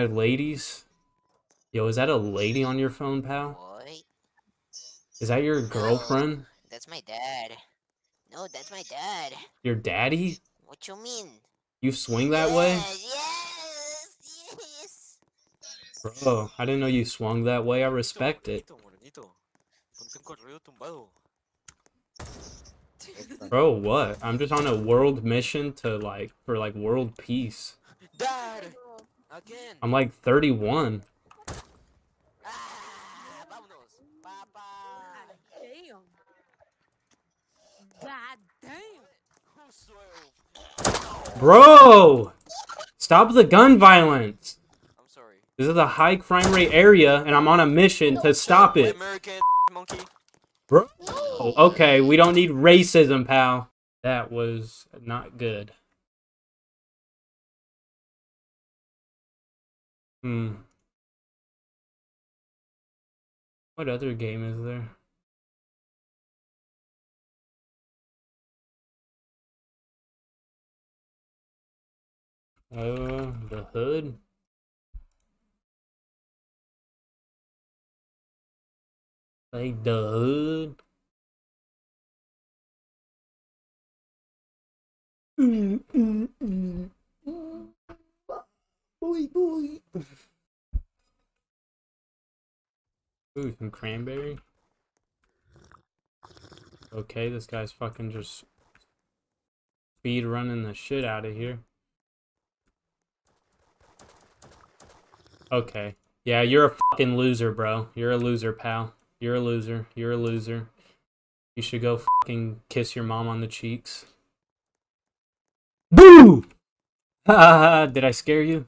mad ladies. Yo, is that a lady on your phone, pal? What? Is that your girlfriend? That's my dad. No, that's my dad. Your daddy? What you mean? You swing that way? Yes, yes, yes. Bro, I didn't know you swung that way. I respect it. Morenito, ponte un corrido tumbado. Bro, what? I'm just on a world mission to like for like world peace. Dad! Again! I'm like 31. Ah, vámonos. Papá! Damn. God damn. Bro! Stop the gun violence. I'm sorry. This is a high crime rate area and I'm on a mission to stop it. American monkey. Bro. Oh, okay, we don't need racism, pal. That was not good. Hmm. What other game is there? Oh, the hood. Like the hood. Mm, mm, mm. Boy, boy. Ooh, some cranberry. Okay, this guy's fucking just speed running the shit out of here. Okay. Yeah, you're a fucking loser, bro. You're a loser, pal. You're a loser. You're a loser. You should go fucking kiss your mom on the cheeks. Boo! Ha ha ha! Did I scare you?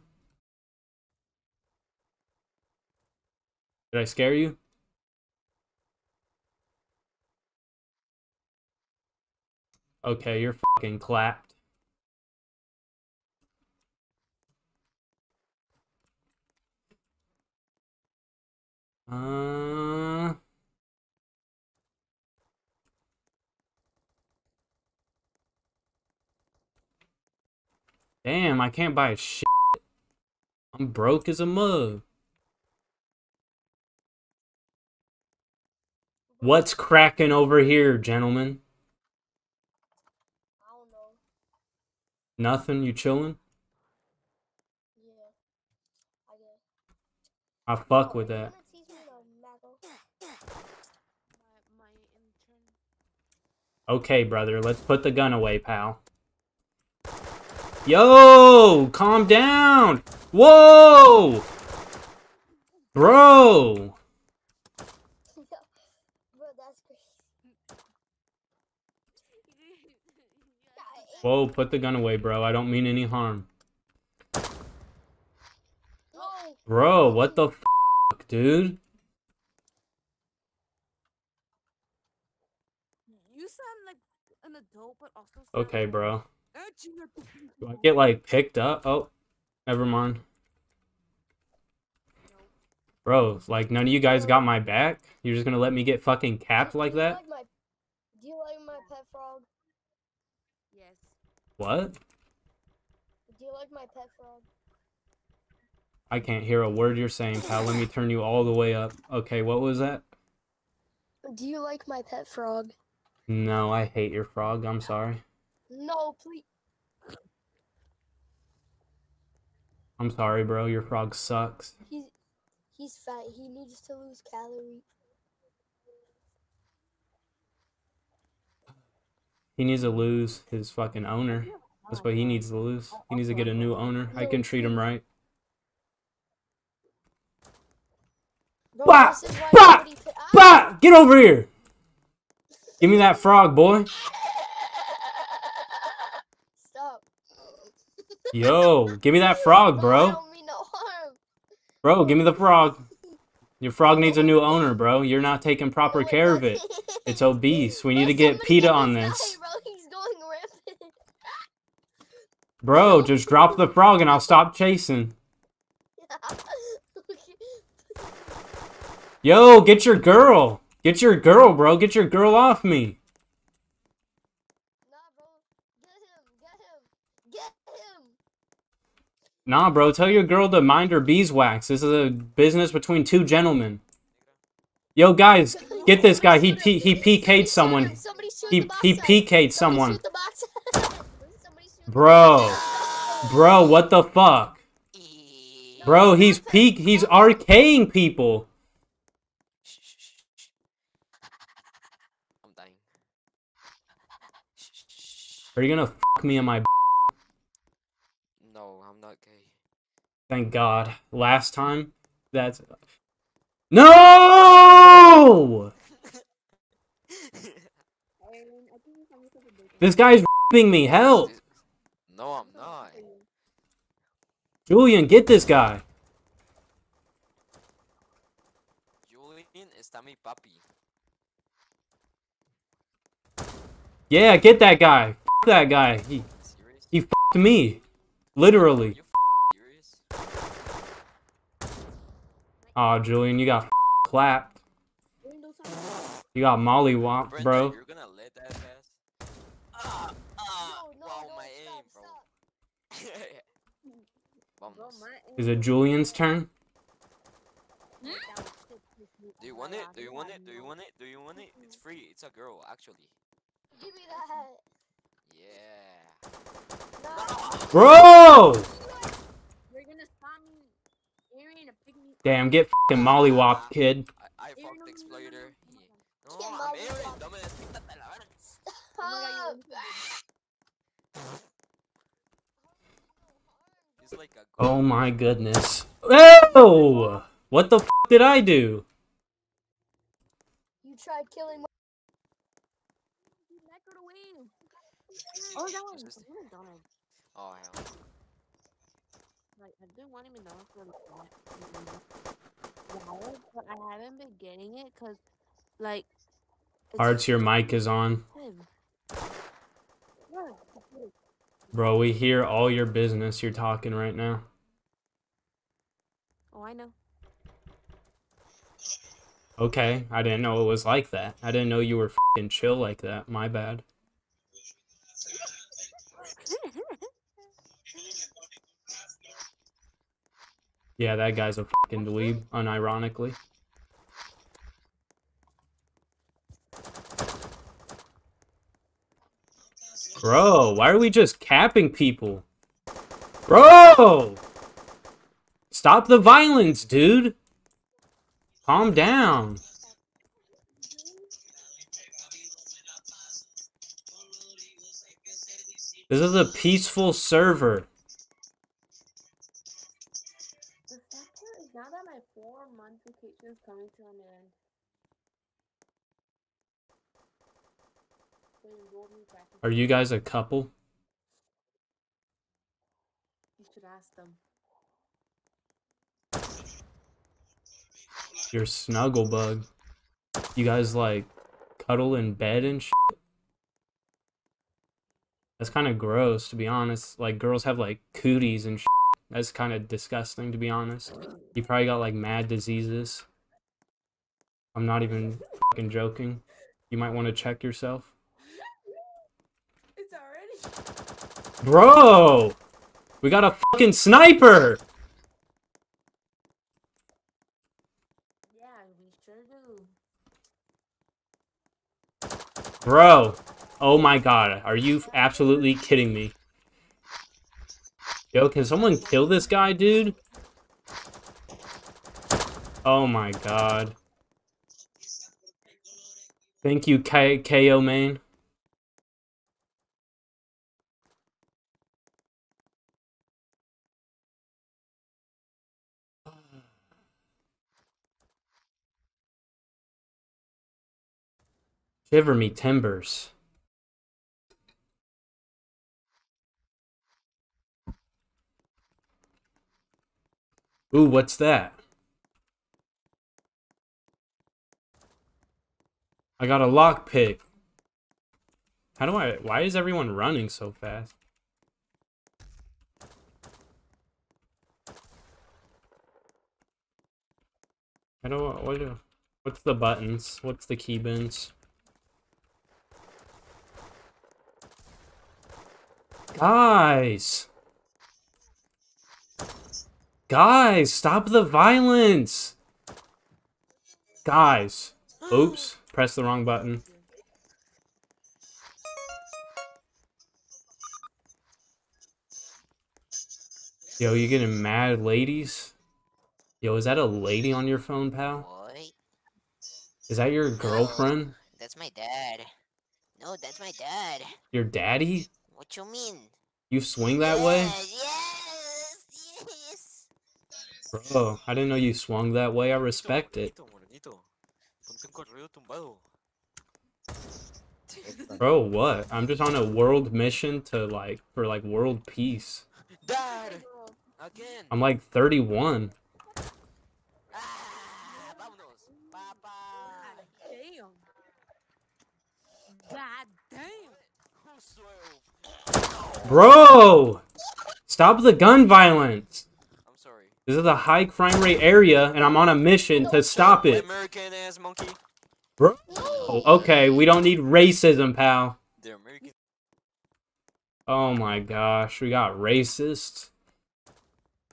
Did I scare you? Okay, you're fucking clapped. Uh... Damn, I can't buy a shit. I'm broke as a mug. What's cracking over here, gentlemen? I don't know. Nothing? You chilling? Yeah. I guess. I fuck with that. you wanna teach me the Mago? My, my intern. Okay, brother, let's put the gun away, pal. Yo, calm down. Whoa, bro. Bro, that's crazy. Whoa, put the gun away, bro. I don't mean any harm, bro. What the fuck, dude? You sound like an adult, but also Okay, bro. edgy at the same Do I get like picked up? Oh, never mind. Bro, like none of you guys got my back. You're just gonna let me get fucking capped like that? do you like my pet frog? What? Do you like my pet frog? I can't hear a word you're saying, pal. Let me turn you all the way up. Okay, what was that? Do you like my pet frog? No, I hate your frog. I'm sorry. No, please. I'm sorry, bro. Your frog sucks. He's he's fat. He needs to lose calorie. He needs to lose his fucking owner. That's what he needs to lose. He needs to get a new owner. I can treat him right. Bro, Bah! this is why Bah! nobody pi- Ah! Bah! Get over here! Give me that frog, boy. Stop. Yo, give me that frog, bro. don't mean no harm. Bro, give me the frog. Your frog needs a new owner, bro. You're not taking proper care of it. It's obese. We need to get PETA on this this. guy, bro. He's going. Bro, just drop the frog and I'll stop chasing. Yo, get your girl. Get your girl, bro. Get your girl off me. Nah, bro. Get him. Get him. Get him. Nah, bro, tell your girl to mind her beeswax. This is a business between two gentlemen. Yo, guys, get this guy. He P- he PK'd someone. He he. PK'd someone. shoot the box out. Somebody shoot the Bro, bro, what the fuck? Bro, he's peak. He's RKing people. Are you gonna fuck me in my? No, I'm not gay. Thank God. Last time, that's no. This guy's rapping me. Help, No, I'm not. Julian, get this guy. Julian está mi papi. Yeah, get that guy. F that guy. He he fucked me, literally. You serious? Aw, Julian, you got f- clapped. You got mollywop, Brenda, bro. You're gonna let that pass? No, no, wow, no, my aim, stop, bro. Bro, Is it Julian's turn? Do you want it? Do you want it? Do you want it? Do you want it? It's free. It's a girl, actually. Give me that. Yeah. No. Bro! You're gonna stop me hearing a pygmy. Damn, get fucking mollywop, kid. I, I fucked no, verga. Oh my God, you Stop. He's like Oh my goodness. Oh! What the f did I do? You tried killing my. You let her away. Oh, that one. Just- I want McDonald's. Oh hell. Like, I've been wanting McDonald's for like while, but I haven't been getting it because, like, Arts, your mic is on. expensive. Yeah, it's good. Bro, we hear all your business you're talking right now. Oh, I know. Okay, I didn't know it was like that. I didn't know you were fucking chill like that. My bad. Yeah, that guy's a fucking dweeb, unironically. Bro, why are we just capping people? Bro! Stop the violence, dude! Calm down. This is a peaceful server. Is coming to an end. They enrolled me back into Are you guys a couple? You should ask them. You're snuggle bug. You guys like cuddle in bed and shit? That's kind of gross, to be honest. Like girls have like cooties and shit. That's kind of disgusting, to be honest. You probably got like mad diseases. I'm not even fucking joking. You might want to check yourself. It's already. Bro! We got a fucking sniper! Yeah, we sure do. Bro! Oh my god, are you absolutely kidding me? Yo, can someone kill this guy, dude? Oh my god. Thank you, K KO main. Shiver me timbers. Ooh, what's that? I got a lockpick. How do I... Why is everyone running so fast? I do I... What do... What's the buttons? What's the keybinds? Guys! Guys, stop the violence. Guys. Oops, press the wrong button. Yo, you getting mad, ladies? Yo, is that a lady on your phone, pal? Is that your girlfriend? That's my dad. No, that's my dad. Your daddy? What you mean? You swing that way? Yes, yes, yes. Bro, I didn't know you swung that way. I respect it. Morenito, morenito. Ponte un corrido tumbado. Bro, what? I'm just on a world mission to like for like world peace. Dad! Again! I'm like 31. Ah, vámonos! Papa! Damn. God damn. Bro! Stop the gun violence. This is a high crime rate area and I'm on a mission to stop it. Bro. Oh, okay, we don't need racism, pal. Oh my gosh, we got racist.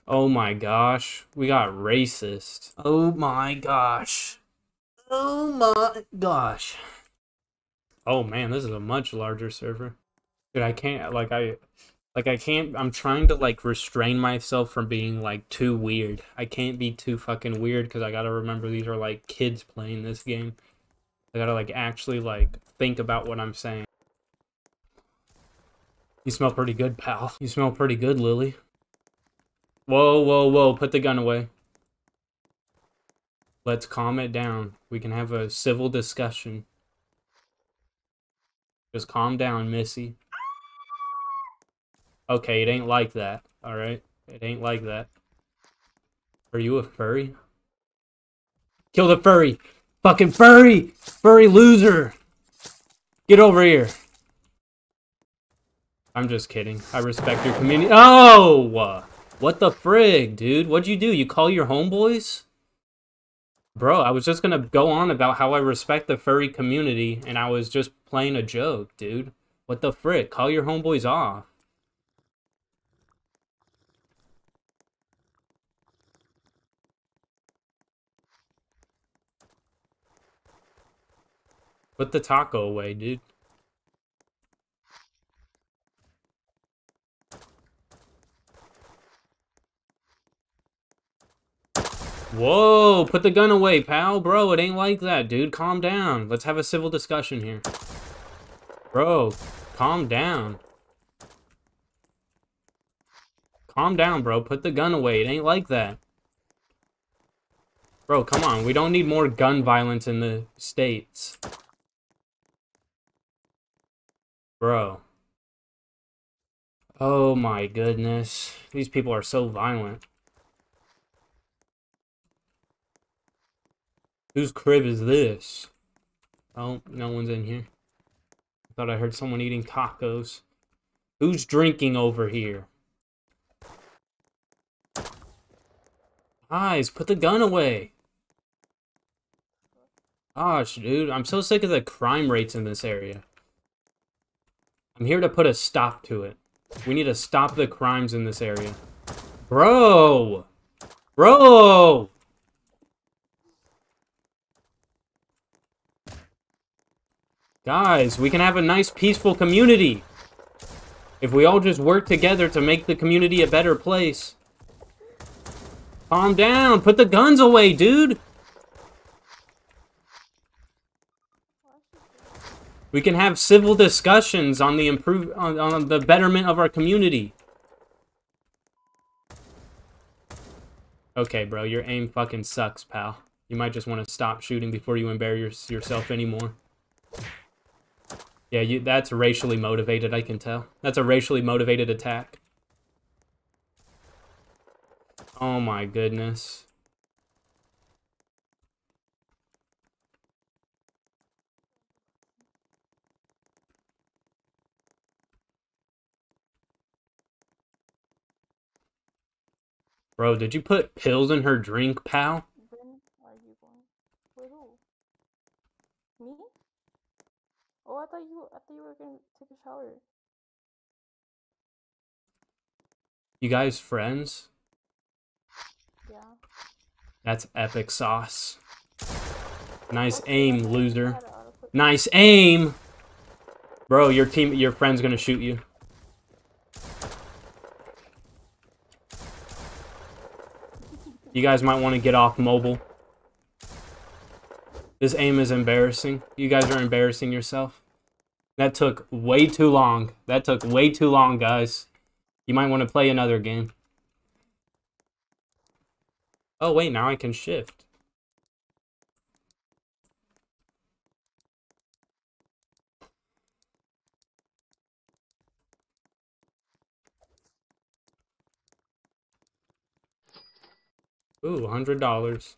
Oh my gosh, we got racist. Oh my gosh. Oh my gosh. Oh man, this is a much larger server. Dude, I can't like I like I can't I'm trying to like restrain myself from being like too weird. I can't be too fucking weird cuz I got to remember these are like kids playing this game. I got to like actually like think about what I'm saying. You smell pretty good, pal. You smell pretty good, Lily. Whoa, whoa, whoa. Put the gun away. Let's calm it down. We can have a civil discussion. Just calm down, Missy. Okay, it ain't like that. Alright? It ain't like that. Are you a furry? Kill the furry! Fucking furry! Furry loser! Get over here. I'm just kidding. I respect your community. Oh! What the frig, dude? What'd you do? You call your homeboys? Bro, I was just gonna go on about how I respect the furry community, and I was just playing a joke, dude. What the frick? Call your homeboys off. Put the taco away, dude. Whoa, put the gun away, pal. Bro, it ain't like that, dude. Calm down. Let's have a civil discussion here. Bro, calm down. Calm down, bro. Put the gun away. It ain't like that. Bro, come on. We don't need more gun violence in the States. Bro. Oh my goodness. These people are so violent. Whose crib is this? Oh, no one's in here. I thought I heard someone eating tacos. Who's drinking over here? Guys, put the gun away. Gosh, dude, I'm so sick of the crime rates in this area. I'm here to put a stop to it. We need to stop the crimes in this area. Bro! Bro! Guys, we can have a nice peaceful community. If we all just work together to make the community a better place. Calm down. Put the guns away, dude. We can have civil discussions on the improve on, on the betterment of our community. Okay, bro, your aim fucking sucks, pal. You might just want to stop shooting before you embarrass yourself anymore. Yeah, you, that's racially motivated, I can tell. That's a racially motivated attack. Oh my goodness. Bro, did you put pills in her drink, pal? When are you going? With who? Me? Oh, I thought you. I thought you were gonna take a shower. You guys friends? Yeah. That's epic sauce. Nice aim, loser. Nice aim! Bro, your team, your friend's gonna shoot you. You guys might want to get off mobile. This aim is embarrassing. You guys are embarrassing yourself. That took way too long. That took way too long, guys. You might want to play another game. Oh, wait, now I can shift. Ooh, hundred dollars.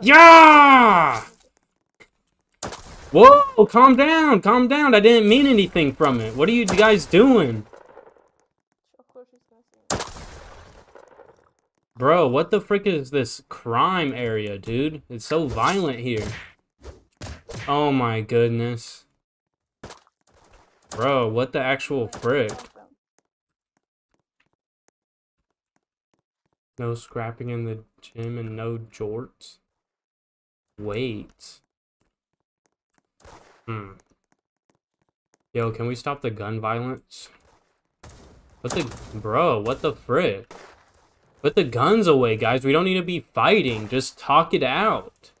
Yeah! Whoa, calm down, calm down. I didn't mean anything from it. What are you guys doing? Bro, what the frick is this crime area, dude? It's so violent here. Oh my goodness. Bro, what the actual frick? No scrapping in the gym and no jorts? Wait. Hmm. Yo, can we stop the gun violence? What the... Bro, what the frick? Put the guns away, guys. We don't need to be fighting. Just talk it out.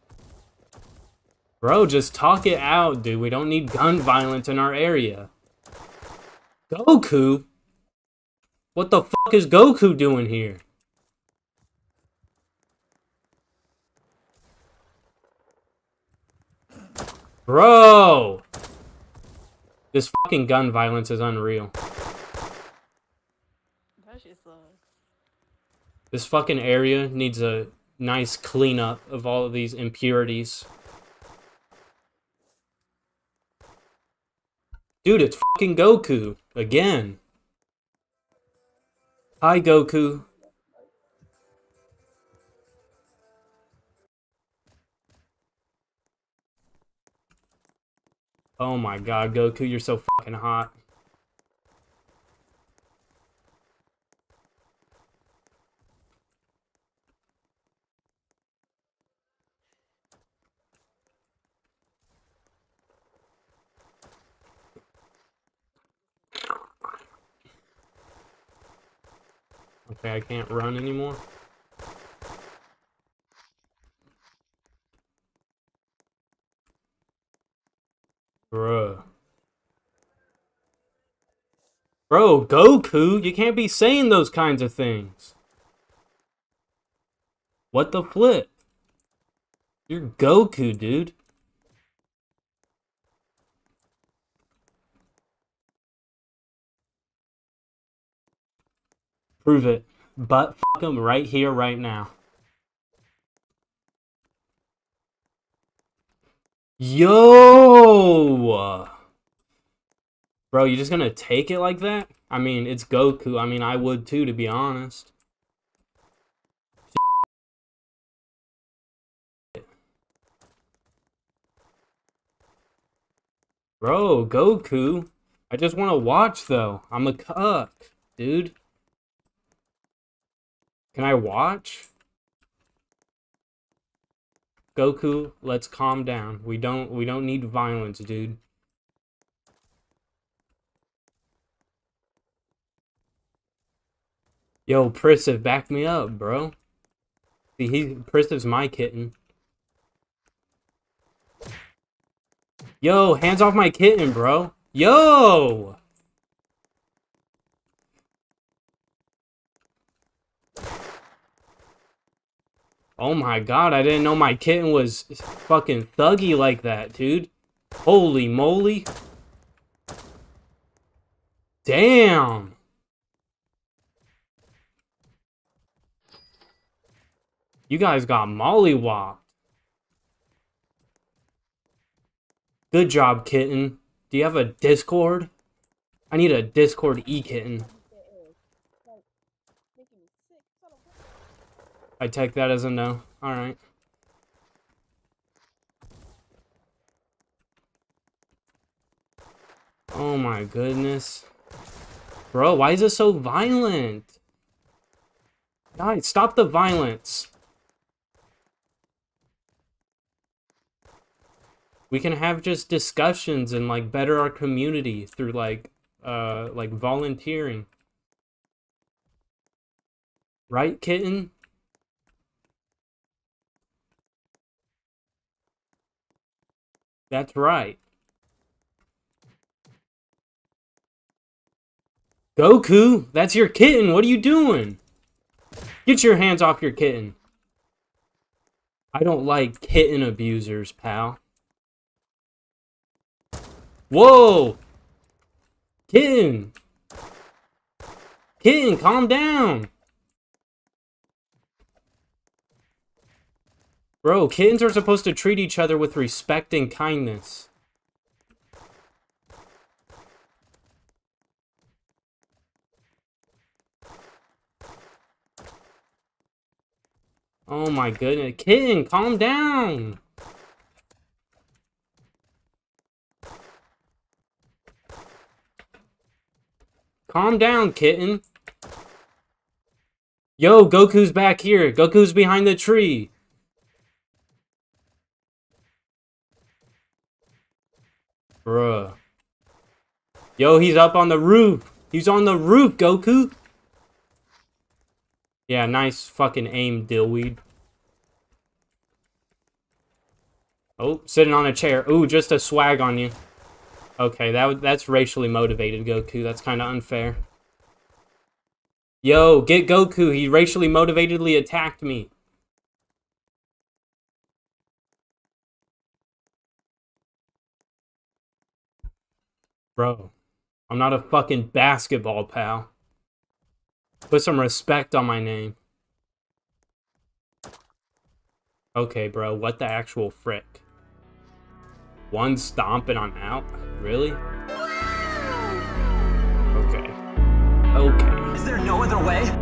Bro, just talk it out, dude. We don't need gun violence in our area. Goku? What the fuck is Goku doing here? Bro! This fucking gun violence is unreal. That shit sucks. This fucking area needs a nice cleanup of all of these impurities. Dude, it's fucking Goku. Again. Hi, Goku. Oh my god, Goku, you're so fucking hot. Okay, I can't run anymore. Bruh. Bro, Goku, you can't be saying those kinds of things. What the flip? You're Goku, dude. Prove it. But fuck him right here, right now. Yo! Bro, you're just gonna take it like that? I mean, it's Goku. I mean, I would too, to be honest. Bro, Goku. I just want to watch, though. I'm a cuck, dude. Can I watch? Goku, let's calm down. We don't we don't need violence, dude. Yo, Prissive, back me up, bro. See, he Prissive's my kitten. Yo, hands off my kitten, bro. Yo! Oh my god, I didn't know my kitten was fucking thuggy like that, dude. Holy moly. Damn. You guys got mollywopped. Good job, kitten. Do you have a Discord? I need a Discord e-kitten. I take that as a no. Alright. Oh my goodness. Bro, why is it so violent? Guys, stop the violence. We can have just discussions and like better our community through like uh like volunteering. Right, kitten? That's right. Goku, that's your kitten. What are you doing? Get your hands off your kitten. I don't like kitten abusers, pal. Whoa! Kitten! Kitten, calm down! Bro, kittens are supposed to treat each other with respect and kindness. Oh my goodness. Kitten, calm down! Calm down, kitten. Yo, Goku's back here. Goku's behind the tree. Bruh. Yo, he's up on the roof. He's on the roof, Goku. Yeah, nice fucking aim, Dillweed. Oh, sitting on a chair. Ooh, just a swag on you. Okay, that that's racially motivated, Goku. That's kind of unfair. Yo, get Goku. He racially motivatedly attacked me. Bro, I'm not a fucking basketball pal. Put some respect on my name. Okay, bro, what the actual frick? One stomp and I'm out? Really? Okay. Okay. Is there no other way?